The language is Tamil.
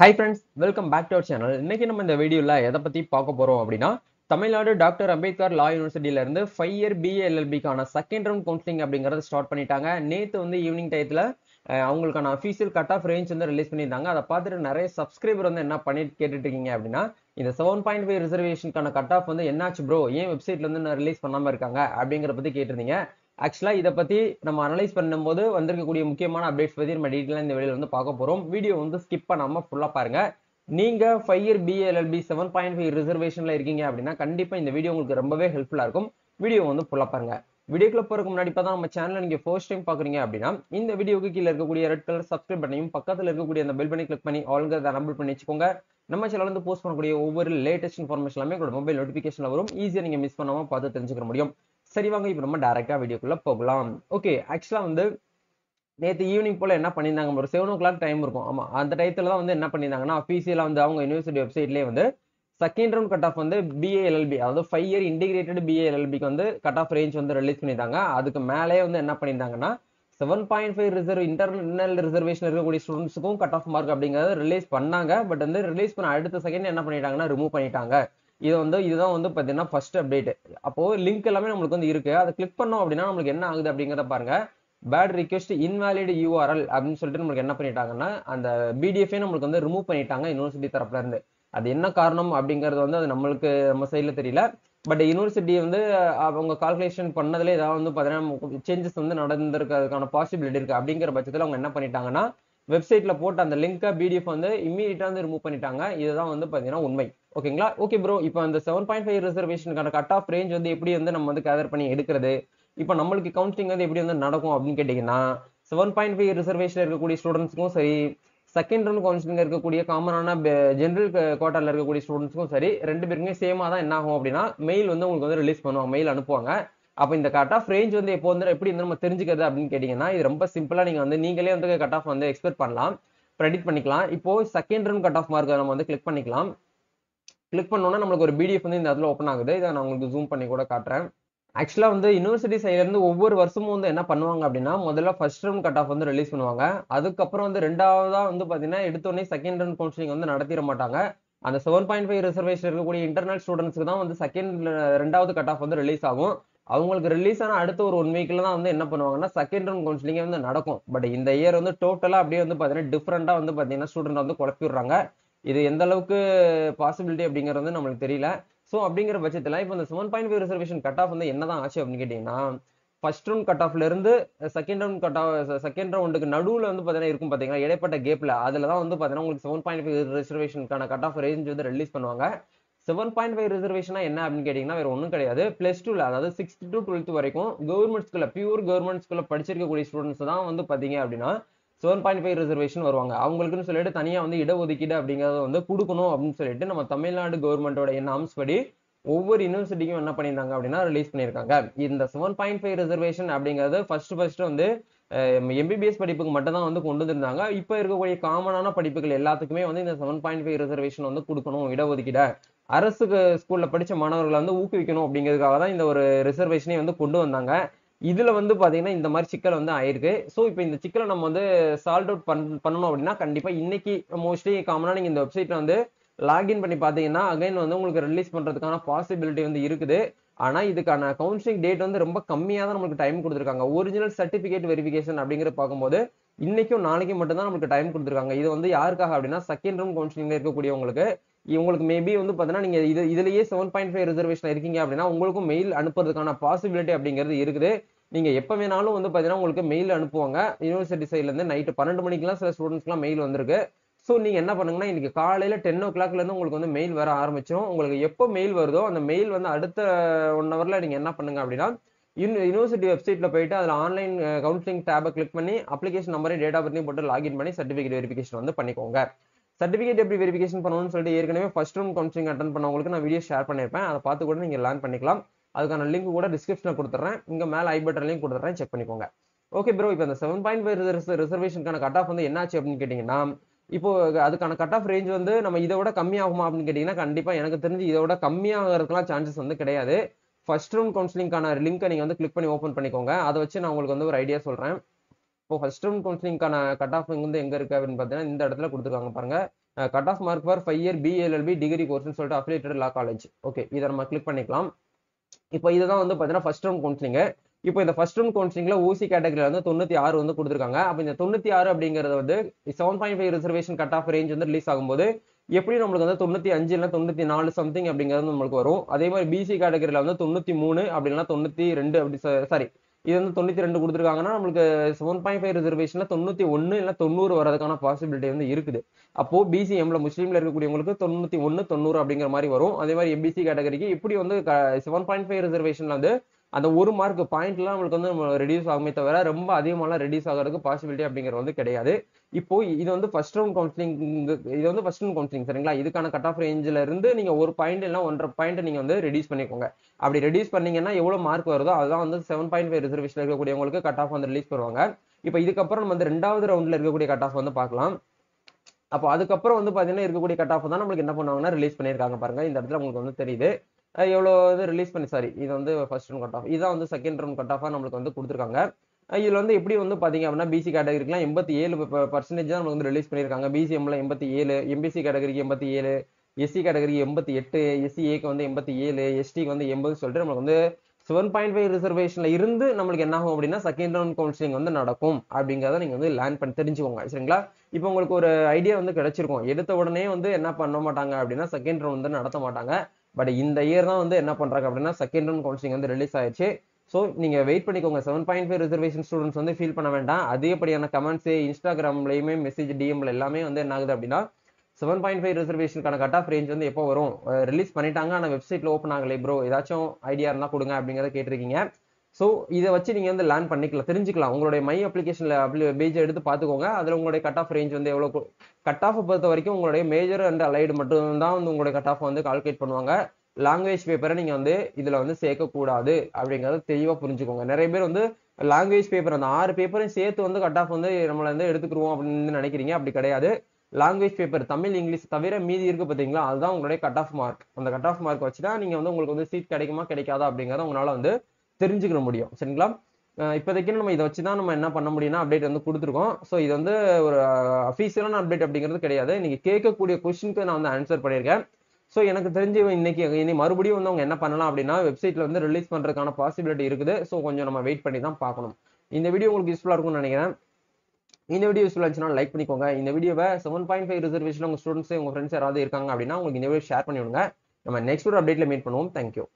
Hi friends welcome back to our channel இன்னைக்கு நம்ம இந்த வீடியோவில் எதை பத்தி பார்க்க போறோம் அப்படின்னா தமிழ்நாடு டாக்டர் அம்பேத்கர் லா யூனிவர்சிட்டியிலேருந்து ஃபைவ் இயர் பிஏஎல்எல்பிக்கான செகண்ட் ரவுண்ட் கவுன்சிலிங் அப்படிங்கறத ஸ்டார்ட் பண்ணிட்டாங்க. நேத்து வந்து ஈவினிங் டயத்தில் அவங்களுக்கான அஃபீஷியல் கட் ஆஃப் ரேஞ்ச் வந்து ரிலீஸ் பண்ணியிருந்தாங்க. அதை பார்த்துட்டு நிறைய சப்ஸ்கிரைபர் வந்து என்ன பண்ணிட்டு கேட்டுட்டு இருக்கீங்க அப்படின்னா இந்த செவன் பாயிண்ட் ஃபைவ் ரிசர்வேஷனுக்கான கட் ஆஃப் வந்து என்னாச்சு ப்ரோ ஏன் வெப்சைட்ல இருந்து ரிலீஸ் பண்ணாமல் இருக்காங்க? அப்படிங்கிற பத்தி கேட்டிருந்தீங்க. ஆக்சுவலா இதை பத்தி நம்ம அனலைஸ் பண்ணும்போது வந்திருக்கக்கூடிய முக்கியமான அப்டேட்ஸ் பத்தி நம்ம டீட்டெயிலாக இந்த வீடியோல வந்து பார்க்க போறோம். வீடியோ வந்து ஸ்கிப் பண்ணாம ஃபுல்லா பாருங்க. நீங்க five year BLLB seven point five ரிசர்வேஷன்ல இருக்கீங்க அப்படின்னா கண்டிப்பா இந்த வீடியோ உங்களுக்கு ரொம்பவே ஹெல்ப்ஃபுல்லா இருக்கும். வீடியோ வந்து ஃபுல்லா பாருங்க. வீடியோக்குள்ள போறதுக்கு முன்னாடி பார்த்தா நம்ம சேனல் நீங்க ஃபர்ஸ்ட் டைம் பாக்குறீங்க அப்படின்னா இந்த வீடியோக்கு கீழே இருக்கக்கூடிய ரெட் கலர் சப்ஸ்கிரைப் பண்ணியும் பக்கத்துல இருக்கக்கூடிய அந்த பெல் பண்ணி கிளிக் பண்ணி ஆல்கிறத நம்பர் பண்ணி வச்சுக்கோங்க. நம்ம சேனல் வந்து போஸ்ட் பண்ணக்கூடிய ஒவ்வொரு லேட்டஸ்ட் இன்ஃபர்மேஷன் எல்லாமே உங்களோட மொபைல் நோட்டிஃபிகேஷன்ல வரும். ஈஸியா நீங்க மிஸ் பண்ணாம பார்த்து தெரிஞ்சுக்க முடியும். சரி வாங்க இப்போ நம்ம டேரெக்டாக வீடியோக்குள்ளே போகலாம். ஓகே ஆக்சுவலாக வந்து நேற்று ஈவினிங் போல் என்ன பண்ணியிருந்தாங்க ஒரு செவன் ஓ கிளாக் டைம் இருக்கும். ஆமாம் அந்த டைத்தில் தான் வந்து என்ன பண்ணியிருந்தாங்கன்னா அஃபீஷியலாக வந்து அவங்க யூனிவர்சிட்டி வெப்சைட்லேயே வந்து செகண்ட் ரவுண்ட் கட் ஆஃப் வந்து பிஏஎல்எல்பி அதாவது ஃபைவ் இயர் இன்டிகிரேட்டட் பிஏஎல்எல்பிக்கு வந்து கட் ஆஃப் ரேஞ்ச் வந்து ரிலீஸ் பண்ணியிருந்தாங்க. அதுக்கு மேலே வந்து என்ன பண்ணியிருந்தாங்கன்னா seven point five reserve internal reservation இருக்கக்கூடிய ஸ்டூடெண்ட்ஸுக்கும் கட் ஆஃப் மார்க் அப்படிங்கறத ரிலீஸ் பண்ணாங்க. பட் வந்து ரிலீஸ் பண்ண அடுத்த செகண்ட் என்ன பண்ணிட்டாங்கன்னா ரிமூவ் பண்ணிட்டாங்க. இது வந்து இதுதான் வந்து பார்த்தீங்கன்னா ஃபர்ஸ்ட் அப்டேட் அப்போ லிங்க் எல்லாமே நம்மளுக்கு வந்து இருக்கு. அதை கிளிக் பண்ணோம் அப்படின்னா நம்மளுக்கு என்ன ஆகுது அப்படிங்கிறத பாருங்க. பேட் ரிக்வெஸ்ட் இன்வாலிட் யூஆர்எல் அப்படின்னு சொல்லிட்டு நம்மளுக்கு என்ன பண்ணிட்டாங்கன்னா அந்த பிடிஎஃபே நம்மளுக்கு வந்து ரிமூவ் பண்ணிட்டாங்க யூனிவர்சிட்டி தரப்புல இருந்து. அது என்ன காரணம் அப்படிங்கிறது வந்து அது நம்மளுக்கு நம்ம சைட்ல தெரியல. பட் யூனிவர்சிட்டி வந்து அவங்க கால்குலேஷன் பண்ணதுல ஏதாவது வந்து பார்த்தீங்கன்னா சேஞ்சஸ் வந்து நடந்திருக்கிறதுக்கான பாசிபிலிட்டி இருக்கு. அப்படிங்கிற பட்சத்தில் அவங்க என்ன பண்ணிட்டாங்கன்னா வெப்சைட்ல போட்ட அந்த லிங்கை பிடிஎஃப் வந்து இம்மீடியட்டாக வந்து ரிமூவ் பண்ணிட்டாங்க. இதுதான் வந்து பார்த்தீங்கன்னா உண்மை. ஓகேங்களா? ஓகே ப்ரோ இப்போ அந்த செவன் பாயிண்ட் ஃபைவ் ரிசர்வேஷனுக்கான கட் ஆஃப் ரேஞ்ச் வந்து எப்படி வந்து நம்ம வந்து கேதர் பண்ணி எடுக்கிறது? இப்போ நம்மளுக்கு கவுன்சிலிங் வந்து எப்படி வந்து நடக்கும் அப்படின்னு கேட்டிங்கன்னா செவன் பாயிண்ட் ஃபைவ் ரிசர்வேஷன் இருக்கக்கூடிய ஸ்டூடெண்ட்ஸ்க்கும் சரி செகண்ட் ரவுண்ட் கவுன்சிலிங் இருக்கக்கூடிய காமனான ஜென்ரல் கோட்டாவில் இருக்கக்கூடிய ஸ்டூடெண்ட்ஸ்க்கும் சரி ரெண்டு பேருக்குமே சேமாக தான் என்ன ஆகும் அப்படின்னா மெயில் வந்து உங்களுக்கு வந்து ரிலீஸ் பண்ணுவாங்க மெயில் அனுப்புவாங்க. அப்போ இந்த கட் ஆஃப் ரேஞ்ச் வந்து எப்போ வந்து எப்படி வந்து நம்ம தெரிஞ்சுக்கிறது அப்படின்னு கேட்டிங்கன்னா இது ரொம்ப சிம்பிளாக நீங்கள் வந்து நீங்களே வந்து கட் ஆஃப் வந்து எக்ஸ்பெக்ட் பண்ணலாம் ப்ரெடிக்ட் பண்ணிக்கலாம். இப்போ second round cut off mark நம்ம வந்து கிளிக் பண்ணிக்கலாம். கிளிக் பண்ணோம்னா நம்மளுக்கு ஒரு பிடிஎஃப் வந்து இந்த இடத்துல ஓப்பன் ஆகுது. இதை நான் உங்களுக்கு ஜூம் பண்ணி கூட காட்டுறேன். ஆக்சுவலாக வந்து யூனிவர்சிட்டி சைட்லேருந்து ஒவ்வொரு வருஷமும் வந்து என்ன பண்ணுவாங்க அப்படின்னா முதல்ல ஃபர்ஸ்ட் ரவுண்ட் கட் ஆஃப் வந்து ரிலீஸ் பண்ணுவாங்க. அதுக்கப்புறம் வந்து ரெண்டாவதாக வந்து பார்த்தீங்கன்னா எடுத்தோடனே செகண்ட் ரவுண்ட் கவுன்சிலிங் வந்து நடத்திட மாட்டாங்க. அந்த செவன் பாயிண்ட் ஃபைவ் ரிசர்வேஷன் இருக்கக்கூடிய இன்டர்னல் ஸ்டூடெண்ட்ஸ்க்கு தான் வந்து செகண்ட் ரெண்டாவது கட் ஆஃப் வந்து ரிலீஸ் ஆகும். அவங்களுக்கு ரிலீஸ் ஆன அடுத்த ஒரு ஒன் வீக்கில் தான் வந்து என்ன பண்ணுவாங்கன்னா செகண்ட் ரவுண்ட் கவுன்சிலிங்கே வந்து நடக்கும். பட் இந்த இயர் வந்து டோட்டலாக அப்படியே வந்து பார்த்தீங்கன்னா டிஃப்ரெண்டாக வந்து பார்த்தீங்கன்னா ஸ்டூடெண்ட் வந்து குழப்பிடுறாங்க இது எந்த அளவுக்கு பாசிபிலிட்டி அப்படிங்கிறது வந்து நம்மளுக்கு தெரியல. ஸோ அப்படிங்கிற பட்சத்தில் இப்போ இந்த seven point five reservation cut off வந்து என்னதான் ஆச்சு அப்படின்னு கேட்டிங்கன்னா ஃபர்ஸ்ட் ரவுண்ட் கட் ஆஃப்ல இருந்து second round cut off second ரவுண்டுக்கு நடுவில் வந்து பார்த்தீங்கன்னா இருக்கும் பார்த்தீங்கன்னா இடைப்பட்ட கேப்ல அதில் தான் வந்து பார்த்தீங்கன்னா உங்களுக்கு செவன் பாயிண்ட் ஃபைவ் ரிசர்வேஷனுக்கான கட் ஆஃப் ரேஞ்ச் வந்து ரிலீஸ் பண்ணுவாங்க. செவன் பாயிண்ட் ஃபைவ் ரிசர்வேஷனா என்ன அப்படின்னு கேட்டிங்கன்னா வேற ஒன்றும் கிடையாது. பிளஸ் டூல அதாவது சிக்ஸ்த் டு டுவெல்த் வரைக்கும் கவர்மெண்ட் ஸ்கூலில் பியூர் கவர்மெண்ட் ஸ்கூலில் படிச்சிருக்கக்கூடிய ஸ்டூடெண்ட்ஸ் தான் வந்து பார்த்தீங்க அப்படின்னா செவன் பாயிண்ட் ஃபைவ் ரிசர்வேஷன் வருவாங்க. அவங்களுக்குன்னு சொல்லிட்டு தனியாக வந்து இடஒதுக்கீடு அப்படிங்கறத வந்து கொடுக்கணும் அப்படின்னு சொல்லிட்டு நம்ம தமிழ்நாடு கவர்மெண்டோட நாம்ஸ் படி ஒவ்வொரு யூனிவர்சிட்டிக்கும் என்ன பண்ணியிருந்தாங்க அப்படின்னா ரிலீஸ் பண்ணியிருக்காங்க. இந்த செவன் பாயிண்ட் ஃபைவ் ரிசர்வேஷன் அப்படிங்கிறது ஃபர்ஸ்ட் ஃபர்ஸ்ட் வந்து எம்பிபிஎஸ் படிப்புக்கு மட்டும் தான் வந்து கொண்டு வந்திருந்தாங்க. இப்போ இருக்கக்கூடிய காமனான படிப்புகள் எல்லாத்துக்குமே வந்து இந்த செவன் பாயிண்ட் ஃபைவ் ரிசர்வேஷன் வந்து கொடுக்கணும் இடஒதுக்கீட. அரசு ஸ்கூல்ல படிச்ச மாணவர்களை வந்து ஊக்குவிக்கணும் அப்படிங்கிறதுக்காக தான் இந்த ஒரு ரிசர்வேஷனே வந்து கொண்டு வந்தாங்க. இதுல வந்து பாத்தீங்கன்னா இந்த மாதிரி சிக்கல் வந்து ஆயிருக்கு. ஸோ இப்போ இந்த சிக்கலை நம்ம வந்து சால்வ் அவுட் பண் பண்ணணும் அப்படின்னா கண்டிப்பா இன்னைக்கு மோஸ்ட்லி காமனா நீங்க இந்த வெப்சைட்ல வந்து லாகின் பண்ணி பாத்தீங்கன்னா அகைன் வந்து உங்களுக்கு ரிலீஸ் பண்றதுக்கான பாசிபிலிட்டி வந்து இருக்குது. ஆனா இதுக்கான கவுன்சிலிங் டேட் வந்து ரொம்ப கம்மியா தான் நம்மளுக்கு டைம் கொடுத்துருக்காங்க. ஒரிஜினல் சர்டிபிகேட் வெரிஃபிகேஷன் அப்படிங்கிற பார்க்கும்போது இன்னைக்கும் நாளைக்கு மட்டும்தான் நம்மளுக்கு டைம் கொடுத்துருக்காங்க. இது வந்து யாருக்காக அப்படின்னா செகண்ட் ரூம் கவுன்சிலிங்ல இருக்கக்கூடியவங்களுக்கு. உங்களுக்கு மேபி வந்து பாத்தீங்கன்னா நீங்க இது இதுலயே செவன் பாயிண்ட் ஃபைவ் ரிசர்வேஷன் இருக்கீங்க அப்படின்னா உங்களுக்கும் மெயில் அனுப்புறதுக்கான பாசிபிலிட்டி அப்படிங்கிறது இருக்குது. நீங்க எப்ப வேணாலும் வந்து பாத்தீங்கன்னா உங்களுக்கு மெயில் அனுப்புவாங்க. யூனிவர்சிட்டி சைட்ல இருந்து நைட்டு பன்னெண்டு மணிக்கெல்லாம் சில ஸ்டூடெண்ட்ஸ்க்குலாம் மெயில் வந்திருக்கு. ஸோ நீங்க என்ன பண்ணுங்கன்னா இன்னைக்கு காலையில டென் ஓ கிளாக்ல இருந்து உங்களுக்கு வந்து மெயில் வர ஆரம்பிச்சிடும் உங்களுக்கு எப்போ மெயில் வருதோ அந்த மெயில் வந்து அடுத்த ஒன் ஹவர்ல நீங்க என்ன பண்ணுங்க அப்படின்னா யூனிவர்சிட்டி வெப்சைட்ல போயிட்டு அதில் ஆன்லைன் கவுன்சிலிங் டேபை கிளிக் பண்ணி அப்ளிகேஷன் நம்பரையும் டேட்டா பற்றியும் போட்டு லாகின் பண்ணி சர்டிஃபிகேட் வெரிஃபிகேஷன் வந்து பண்ணிக்கோங்க. சர்டிஃபிகேட் எப்படி வெரிஃபிகேஷன் பண்ணணும்னு சொல்லிட்டு ஏற்கனவே ஃபர்ஸ்ட் ரூம் கவுன்சிலிங் அட்டன் பண்ணவங்களுக்கு நான் வீடியோ ஷேர் பண்ணியிருப்பேன். அதை பார்த்து கூட நீங்கள் லேர்ன் பண்ணிக்கலாம். அதுக்கான லிங்க் கூட டிஸ்கிரிப்ஷனில் கொடுத்துட்றேன் இங்கே மேலே ஐ பட்டன் லிங்க் கொடுத்துட்றேன் செக் பண்ணிக்கோங்க. ஓகே ப்ரோ இப்போ இந்த செவன் பாயிண்ட் ஃபைவ் ரிசர்வேஷனுக்கான கட் ஆஃப் வந்து என்னாச்சு அப்படின்னு கேட்டிங்கன்னா இப்போ அதுக்கான கட் ஆஃப் ரேஞ்ச் வந்து நம்ம இதை விட கம்மியாகுமா அப்படின்னு கேட்டிங்கன்னா கண்டிப்பாக எனக்கு தெரிஞ்சு இதை விட கம்மியாகிறதுக்குலாம் சான்சஸ் வந்து கிடையாது. ஃபர்ஸ்ட் ரூம் கவுன்சிலிங்கான லிங்க்கை நீங்கள் வந்து கிளிக் பண்ணி ஓப்பன் பண்ணிக்கோங்க. அதை வச்சு நான் உங்களுக்கு வந்து ஒரு ஐடியா சொல்கிறேன் இப்போ ஃபர்ஸ்ட் ரவுண்ட் கவுன்சிலிங்கான கட் ஆஃப் வந்து எங்கே இருக்கு அப்படின்னு பார்த்தீங்கன்னா இந்த இடத்துல கொடுத்துருக்காங்க பாருங்க. Cut off mark for five year BLLB degree கோர்ஸ்னு சொல்லிட்டு அஃபிலேட்டட் லா காலேஜ் ஓகே இதை நம்ம கிளிக் பண்ணிக்கலாம். இப்போ இதுதான் வந்து பார்த்தீங்கன்னா ஃபர்ஸ்ட் ரவுண்ட் கவுன்சிலிங் இப்போ இந்த ஃபர்ஸ்ட் ரவுண்ட் கவுன்சிலிங்ல ஊசி கேட்டகரியில வந்து தொண்ணூத்தி ஆறு வந்து கொடுத்துருக்காங்க. அப்போ இந்த தொண்ணூத்தி ஆறு அப்படிங்கிறது வந்து seven point five reservation cut off range வந்து ரிலீஸ் ஆகும்போது எப்படி நம்மளுக்கு வந்து தொண்ணூத்தி அஞ்சு இல்லை தொண்ணூத்தி நாலு சம்திங் அப்படிங்கிறது நம்மளுக்கு வரும். அதே மாதிரி பிசி கேட்டகரியில வந்து தொண்ணூத்தி மூணு அப்படின்னா தொண்ணூத்தி ரெண்டு அப்படி சாரி இது வந்து தொண்ணூத்தி ரெண்டு கொடுத்துருக்காங்கன்னா நம்மளுக்கு செவன் பாயிண்ட் ஃபைவ் ரிசர்வேஷன்ல தொண்ணூத்தி ஒன்னு இல்ல தொண்ணூறு வரதுக்கான பாசிபிலிட்டி வந்து இருக்குது. அப்போ பிசிஎம்ல முஸ்லீம்ல இருக்கக்கூடியவங்களுக்கு தொண்ணூத்தி ஒன்னு தொண்ணூறு அப்படிங்கிற மாதிரி வரும். அதே மாதிரி எம்பிசி கேட்டகரிக்கு இப்படி வந்து செவன் பாயிண்ட் ஃபைவ் ரிசர்வேஷன்ல வந்து அந்த ஒரு மார்க் பாயிண்ட்லாம் நம்மளுக்கு வந்து ரெடியூஸ் ஆகுமே தவிர ரொம்ப அதிகமாலாம் ரெடியூஸ் ஆகிறதுக்கு பாசிபிலிட்டி அப்படிங்கிறது வந்து கிடையாது. இப்போ இது வந்து ஃபர்ஸ்ட் ரவுண்ட் கவுன்சிலிங் இது வந்து ஃபர்ஸ்ட் ரவுண்ட் கவுன்சிலிங் சரிங்களா? இதுக்கான கட் ஆஃப் ரேஞ்சில் இருந்து நீங்க ஒரு பாயிண்ட் இல்லை ஒன்றரை பாயிண்ட் நீங்க வந்து ரெடியூஸ் பண்ணிக்கோங்க. அப்படி ரெடியூஸ் பண்ணீங்கன்னா எவ்வளவு மார்க் வருதோ அதுதான் வந்து செவன் பாயிண்ட் ஃபைவ் ரிசர்வேஷன் இருக்கக்கூடியவங்களுக்கு கட் ஆஃப் வந்து ரிலீஸ் பண்ணுவாங்க. இப்போ இதுக்கப்புறம் நம்ம வந்து ரெண்டாவது ரவுண்ட்ல இருக்கக்கூடிய கட் ஆஃப் வந்து பார்க்கலாம். அப்போ அதுக்கப்புறம் வந்து பாத்தீங்கன்னா இருக்கக்கூடிய கட் ஆஃப் தான் நம்மளுக்கு என்ன பண்ணுவாங்கன்னா ரிலீஸ் பண்ணியிருக்காங்க பாருங்க. இந்த இடத்துல உங்களுக்கு வந்து தெரியுது. எவ்வளோ இது ரிலீஸ் பண்ணி சாரி இது வந்து ஃபர்ஸ்ட் ரவுண்ட் கட் ஆஃப் இதான் வந்து செகண்ட் ரவுண்ட் கட் ஆஃபாக நம்மளுக்கு வந்து கொடுத்துருக்காங்க. இதில் வந்து எப்படி வந்து பார்த்தீங்க அப்படின்னா பிசி கேட்டகரிக்குலாம் எண்பத்தி ஏழு பர்சன்டேஜ் தான் நம்மளுக்கு வந்து ரிலீஸ் பண்ணியிருக்காங்க. பிசிஎம்ல எண்பத்தி ஏழு எம்பிசி கேட்டகரிக்கு எண்பத்தி ஏழு எஸ்சி கேட்டகரிக்கு எண்பத்தி எட்டு எஸ்சிஏக்கு வந்து எண்பத்தி ஏழு எஸ்டிக்கு வந்து எண்பது சொல்லிட்டு நம்மளுக்கு வந்து செவன் பாயிண்ட் ஃபைவ் ரிசர்வேஷனில் இருந்து நம்மளுக்கு என்ன ஆகும் அப்படின்னா செகண்ட் ரவுண்ட் கவுன்சிலிங் வந்து நடக்கும் அப்படிங்கிறத நீங்கள் வந்து லேர்ன் பண்ணி தெரிஞ்சுக்கோங்க சரிங்களா? இப்போ உங்களுக்கு ஒரு ஐடியா வந்து கிடைச்சிருக்கும். எடுத்த உடனே வந்து என்ன பண்ண மாட்டாங்க அப்படின்னா செகண்ட் ரவுண்ட் வந்து நடத்த மாட்டாங்க. பட் இந்த இயர் தான் வந்து என்ன பண்றாங்க அப்படின்னா செகண்ட் ரவுண்ட் கவுன்சிலிங் வந்து ரிலீஸ் ஆயிடுச்சு. ஸோ நீங்க வெயிட் பண்ணிக்கோங்க. Seven point five reservation students வந்து ஃபீல் பண்ண வேண்டாம். அதிகப்படியான கமெண்ட்ஸு இன்ஸ்டாகிராம்லயுமே மெசேஜ் டிஎம்ல எல்லாமே வந்து என்ன ஆகுது அப்படின்னா செவன் பாயிண்ட் ஃபைவ் ரிசர்வேஷனுக்கான கட் ஆஃப் ரேஞ்ச் வந்து எப்போ வரும்? ரிலீஸ் பண்ணிட்டாங்க. ஆனால் வெப்சைட்ல ஓப்பன் ஆகலை ப்ரோ ஏதாச்சும் ஐடியா இருந்தால் கொடுங்க அப்படிங்கிறத கேட்டிருக்கீங்க. ஸோ இதை வச்சு நீங்கள் வந்து லேர்ன் பண்ணிக்கலாம். தெரிஞ்சுக்கலாம். உங்களுடைய மை அப்ளிகேஷனில் பேஜ் எடுத்து பார்த்துக்கோங்க. அதில் உங்களுடைய கட் ஆஃப் ரேஞ்ச் வந்து எவ்வளோ கட் ஆஃப் பொறுத்த வரைக்கும் உங்களுடைய மேஜர் அண்ட் அலைடு மட்டும் தான் வந்து உங்களுடைய கட் ஆஃப் வந்து கால்குலேட் பண்ணுவாங்க. லாங்குவேஜ் பேப்பரை நீங்கள் வந்து இதில் வந்து சேர்க்கக்கூடாது அப்படிங்கிறத தெளிவாக புரிஞ்சுக்கோங்க. நிறைய பேர் வந்து லாங்குவேஜ் பேப்பர் அந்த ஆறு பேப்பரையும் சேர்த்து வந்து கட் ஆஃப் வந்து நம்மளை வந்து எடுத்துக்கிருவோம் அப்படின்னு நினைக்கிறீங்க. அப்படி கிடையாது. லாங்குவேஜ் பேப்பர் தமிழ் இங்கிலீஷ் தவிர மீதி இருக்கு பார்த்தீங்களா? அதுதான் உங்களுடைய கட் ஆஃப் மார்க் அந்த கட் ஆஃப் மார்க் வச்சு தான் நீங்கள் வந்து உங்களுக்கு வந்து சீட் கிடைக்குமா கிடைக்காதா அப்படிங்கிறத உங்களால் வந்து தெரிஞ்சுக்கிற முடியும். சரிங்களா? இப்போதைக்கு நம்ம இதை வச்சு தான் நம்ம என்ன பண்ண முடியும்னா அப்டேட் வந்து கொடுத்துருக்கோம். ஸோ இது வந்து ஒரு அஃபீஷியலான அப்டேட் அப்படிங்கிறது கிடையாது. நீங்கள் கேட்கக்கூடிய கொஸ்டினுக்கு நான் வந்து ஆன்சர் பண்ணியிருக்கேன். ஸோ எனக்கு தெரிஞ்சு இன்னைக்கு இனி மறுபடியும் வந்து அவங்க என்ன பண்ணலாம் அப்படின்னா வெப்சைட்ல வந்து ரிலீஸ் பண்றதுக்கான பாசிபிலிட்டி இருக்குது. ஸோ கொஞ்சம் நம்ம வெயிட் பண்ணி தான் பார்க்கணும். இந்த வீடியோ உங்களுக்கு யூஸ்ஃபுல்லாக இருக்கும்னு நினைக்கிறேன். இந்த வீடியோ யூஸ்ஃபுல்லாக இருந்துச்சுன்னா லைக் பண்ணிக்கோங்க. இந்த வீடியோவை செவன் பாயிண்ட் ஃபைவ் ரிசர்வேஷன் உங்க ஸ்டூடெண்ட்ஸ் உங்க ஃப்ரெண்ட்ஸ் யாராவது இருக்காங்க அப்படின்னா உங்களுக்கு இந்த வீடியோ ஷேர் பண்ணி விடுங்க நம்ம நெக்ஸ்ட் ஒரு அப்டேட்ல மீட் பண்ணுவோம். தேங்க்யூ